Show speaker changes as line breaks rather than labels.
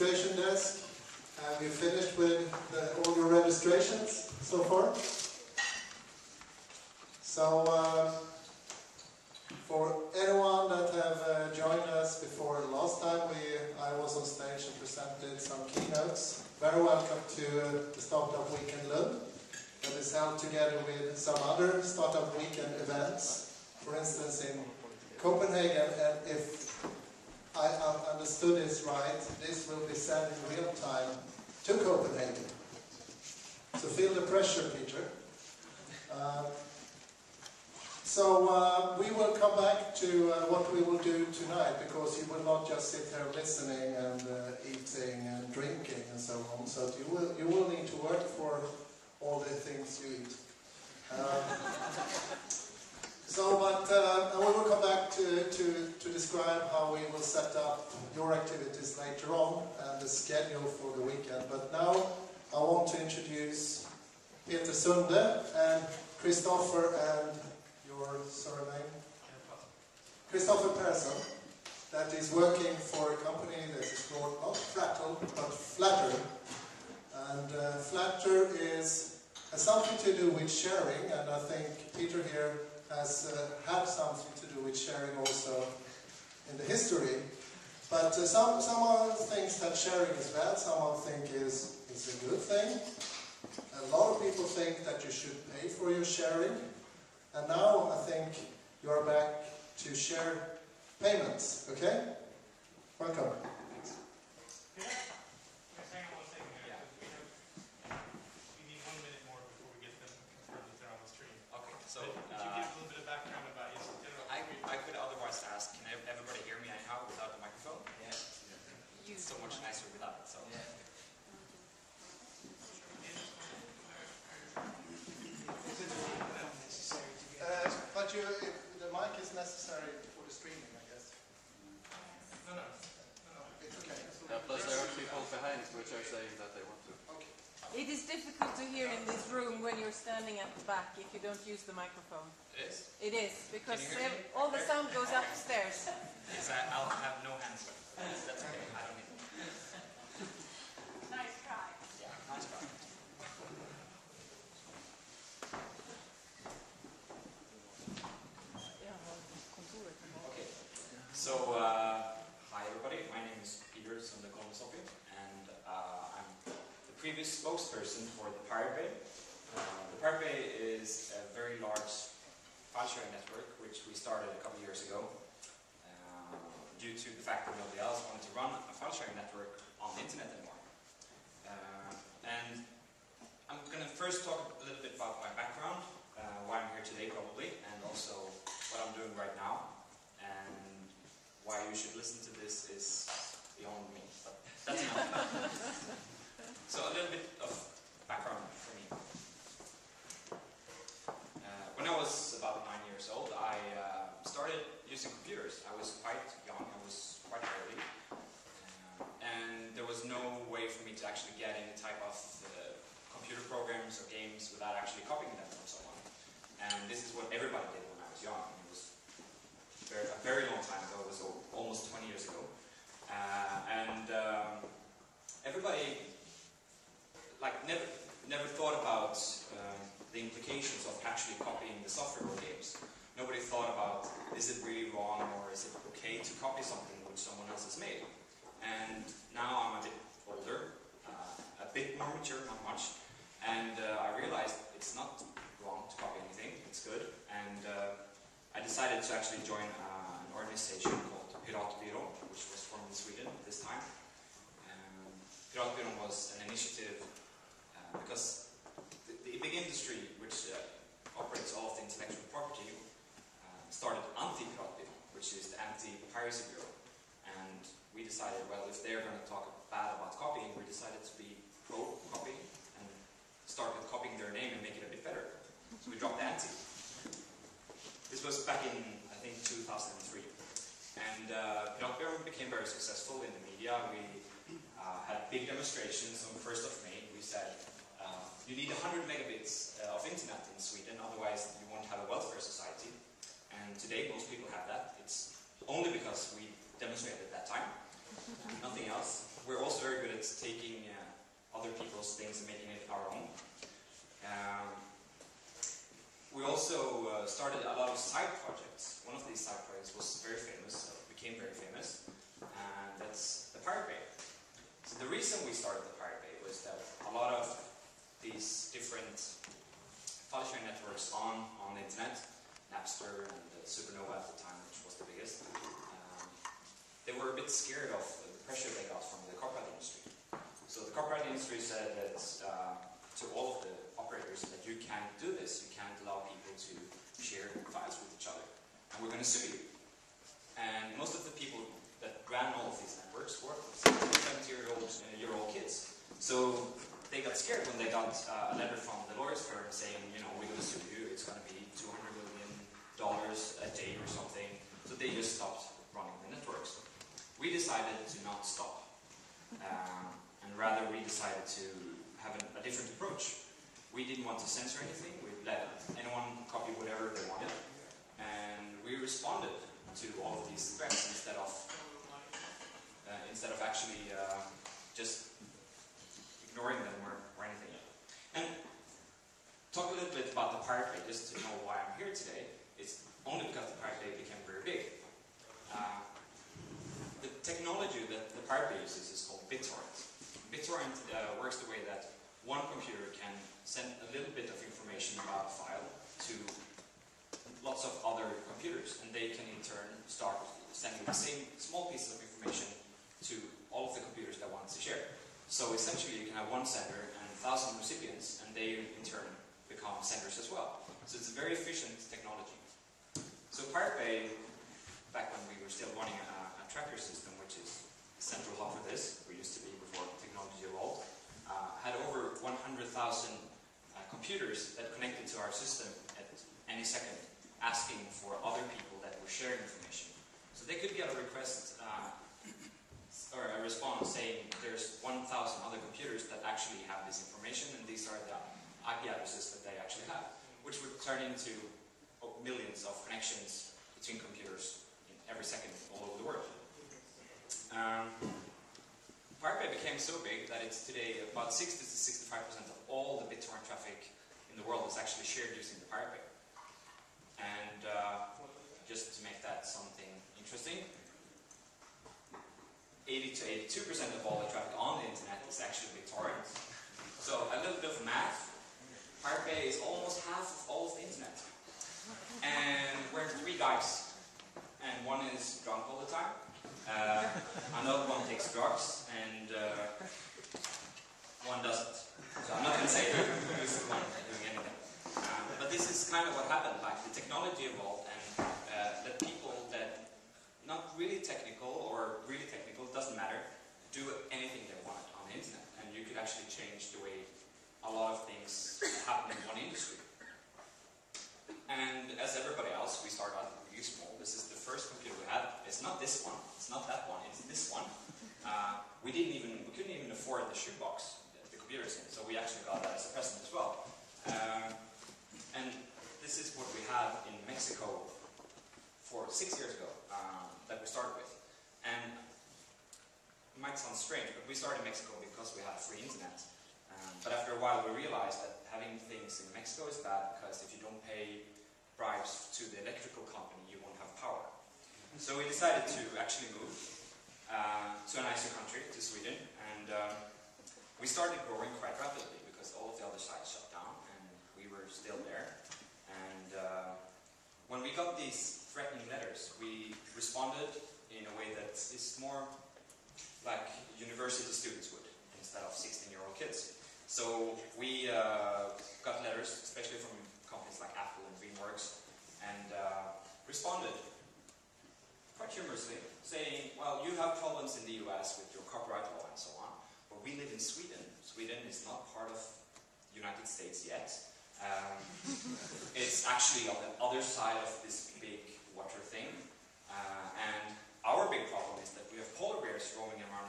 registration desk. Have you finished with the, all your registrations so far? So, uh, for anyone that have uh, joined us before last time, we I was on stage and presented some keynotes. Very welcome to uh, the Startup Weekend Lund that is held together with some other Startup Weekend events. For instance, in Copenhagen, and if I understood this right, this will be sent in real time to Copenhagen. So feel the pressure, Peter. Uh, so uh, we will come back to uh, what we will do tonight because you will not just sit there listening and uh, eating and drinking and so on. So you will you will need to work for all the things you eat. Um, so, but uh, we will come back to, to, describe how we will set up your activities later on and the schedule for the weekend. But now I want to introduce Peter Sunde and Christopher and your surname? Christopher Persson, that is working for a company that is called not Flattle, but Flattr. And uh, Flattr is, has something to do with sharing, and I think Peter here has uh, had something to do with sharing also in the history. But uh, some, some other things that sharing is bad, some think is, is a good thing. A lot of people think that you should pay for your sharing. And now I think you're back to share payments, okay? Welcome.
So, uh, you give a little bit of background about I, I could otherwise ask, can everybody hear me anyhow without the microphone? Yeah. It's so much nicer without it, so. Yeah.
But you, the mic is necessary for the streaming, I guess.
No, no.
no, It's okay.
Yeah, plus there are people behind which are saying that they want to.
Okay.
It is difficult to hear in this room when you're standing at the back if you don't use the microphone.
It is?
It is, because all the sound goes upstairs.
Yes, I, will have no hands. That's okay. I don't need
Nice
So, uh, hi everybody, my name is Peter Sunde Kolmisoppi, and uh, I'm the previous spokesperson for the Pirate Bay. Uh, the Pirate Bay is a very large file sharing network, which we started a couple years ago, uh, due to the fact that nobody else wanted to run a file sharing network on the internet anymore. Uh, and I'm going to first talk a little bit about my background, uh, why I'm here today probably, and also what I'm doing right now. And why you should listen to this is beyond me, but that's enough. so a little bit of background for me. Uh, when I was about nine years old, I uh, started using computers. I was quite young, I was quite early, uh, and there was no way for me to actually get any type of uh, computer programs or games without actually copying them from someone. And this is what everybody did when I was young very, a very long time ago, it was almost 20 years ago. Uh, and um, everybody like never never thought about um, the implications of actually copying the software or games. Nobody thought about is it really wrong or is it okay to copy something which someone else has made. And now I'm a bit older, uh, a bit more mature, not much, and uh, I realized it's not wrong to copy anything, it's good. And uh, I decided to actually join uh, an organization called Piratbyrå, which was formed in Sweden at this time. Um, Piratbyrån was an initiative uh, because the, the, big industry which uh, operates all of the intellectual property uh, started Anti-Piratbyrån, which is the anti-piracy bureau. And we decided, well, if they're going to talk bad about copying, we decided to be pro-copying and start with copying their name and make it a bit better. So we dropped the anti. This was back in, I think, 2003. And uh, became very successful in the media. We uh, had big demonstrations on the 1st of May. We said, uh, you need 100 megabits uh, of internet in Sweden, otherwise you won't have a welfare society. And today most people have that. It's only because we demonstrated at that time, nothing else. we're also very good at taking uh, other people's things and making it our own. Um, we also uh, started a lot of side projects. One of these side projects was very famous, became very famous, and that's the Pirate Bay. So the reason we started the Pirate Bay was that a lot of these different file sharing networks on, on the internet, Napster and Suprnova at the time, which was the biggest, um, they were a bit scared of the pressure they got from the copyright industry. So the copyright industry said that uh, to all of the operators that you can't do this, you can't allow people to share files with each other, and we're going to sue you. And most of the people that ran all of these networks were 70-year-old year old kids. So they got scared when they got uh, a letter from the lawyers firm saying, you know, we're going to sue you, it's going to be 200 million dollars a day or something. So they just stopped running the networks. We decided to not stop, um, and rather we decided to have an, a different approach. We didn't want to censor anything. We let anyone copy whatever they wanted, and we responded to all of these threats instead of uh, instead of actually uh, just ignoring them or, or anything. And talk a little bit about the Pirate Bay, just to know why I'm here today. It's only because the Pirate Bay became very big. Uh, the technology that the Pirate Bay uses is called BitTorrent. BitTorrent uh, works the way that one computer can send a little bit of information about a file to lots of other computers, and they can in turn start sending the same small pieces of information to all of the computers that want to share. So essentially, you can have one sender and a thousand recipients, and they in turn become senders as well. So it's a very efficient technology. So Pirate Bay, back when we were still running a, a tracker system, which is central hub for this, we used to be before technology evolved, uh, had over 100,000 uh, computers that connected to our system at any second, asking for other people that were sharing information. So they could get a request uh, or a response saying there's 1,000 other computers that actually have this information, and these are the IP addresses that they actually have, which would turn into oh, millions of connections between computers in every second all over the world. Um, Bay became so big that it's today about 60 to 65 percent of all the BitTorrent traffic in the world is actually shared using the Pirate Bay. And uh, just to make that something interesting, 80 to 82 percent of all the traffic on the internet is actually BitTorrent. So a little bit of math, Pirate Bay is almost half of all of the internet. And we're three guys, and one is drunk all the time. Uh, another one takes drugs, and uh, one doesn't. So I'm not going to say who who's the one but this is kind of what happened. Like the technology evolved, and uh, the people that not really technical or really technical doesn't matter do anything they want on the internet, and you could actually change the way a lot of things happen in one industry. And as everybody else, we start out really small. This is the first computer we had. It's not this one. It's not that one. It's this one. Uh, we didn't even we couldn't even afford the shoebox the computer's in, so we actually got that as a present as well. Um, this is what we had in Mexico for six years ago um, that we started with. And it might sound strange, but we started in Mexico because we had free internet. Um, but after a while, we realized that having things in Mexico is bad because if you don't pay bribes to the electrical company, you won't have power. So we decided to actually move uh, to a nicer country, to Sweden, and um, we started growing quite rapidly because all of the other sites shut down, and we were still there. And uh, when we got these threatening letters, we responded in a way that is more like university students would instead of 16-year-old kids. So we uh, got letters, especially from companies like Apple and DreamWorks, and uh, responded quite humorously, saying, well, you have problems in the US with your copyright law and so on, but we live in Sweden. Sweden is not part of the United States yet. Um, it's actually on the other side of this big water thing. Uh, and our big problem is that we have polar bears roaming around